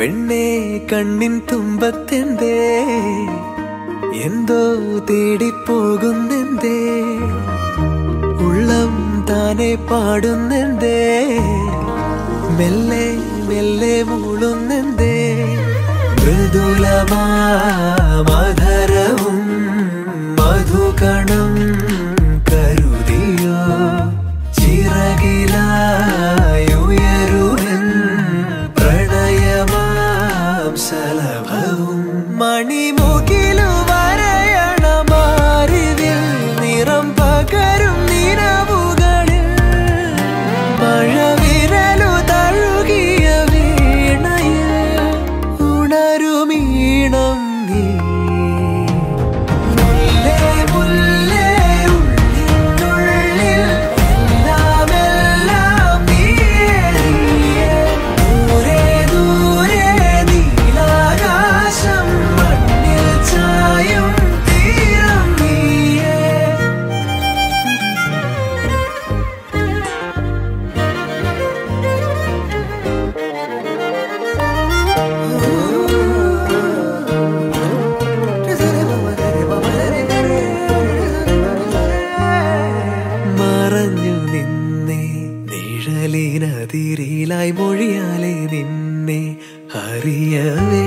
പെണ്ണേ കണ്ണിൻ തുമ്പത്തെന്തേ? എന്തോ തേടിപ്പോകുന്നെന്തേ? ഉള്ളം താനെ പാടുന്നെന്തേ? മെല്ലെ മെല്ലെ മൂളുന്നെന്തേ? മൃദുലമാ മധരവും മധുകണം மணிம നിഴലിനതിരിലായി മൊഴിയാലെ നിന്നെ അറിയവേ.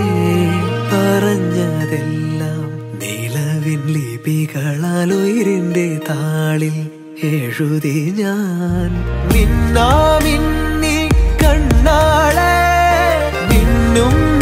പറഞ്ഞതെല്ലാം നിലവിൻ ലിപികളാൽ താളിൽ എഴുതി ഞാൻ. നിന്നാമിന്നി കണ്ണാളെ മിന്നും